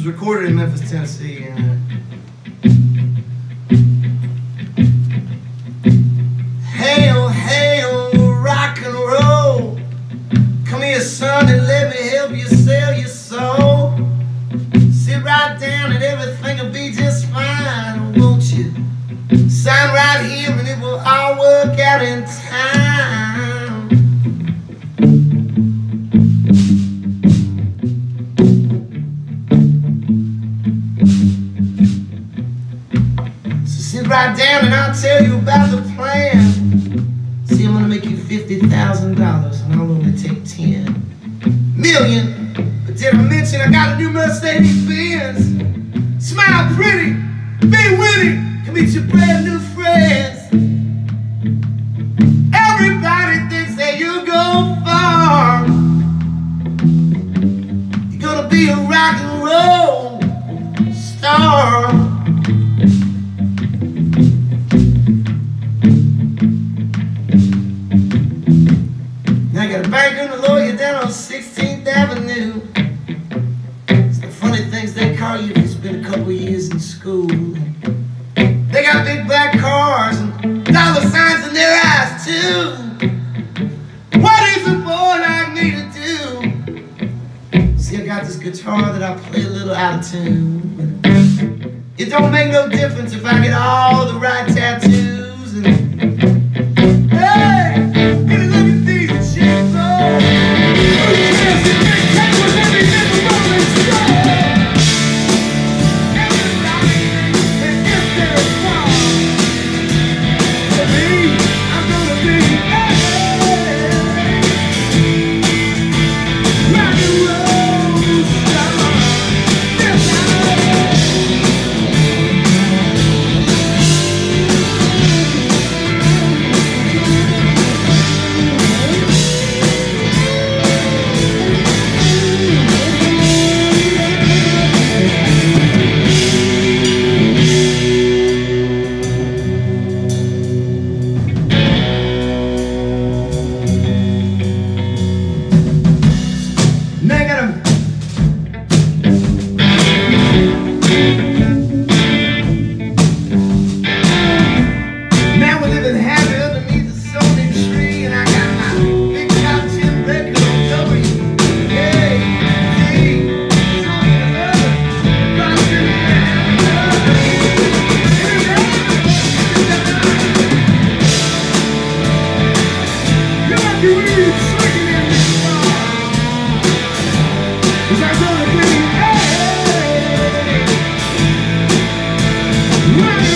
was recorded in Memphis, Tennessee. And, uh, Hail, hail, rock and roll. Come here, son, and let me help you sell your soul. Sit right down and everything will be just fine, won't you? Sign right here and it will all work out in time. Right down and I'll tell you about the plan. See, I'm gonna make you fifty thousand dollars, and I'll only take ten million. But did I mention I got a new Mercedes Benz? Smile pretty, be witty, can meet your brand new friends. Everybody thinks that you go far. You're gonna be a rock and roll star. School. They got big black cars and dollar signs in their eyes too. What is a boy like me to do? See, I got this guitar that I play a little out of tune. It don't make no difference if I get all the right. Yeah.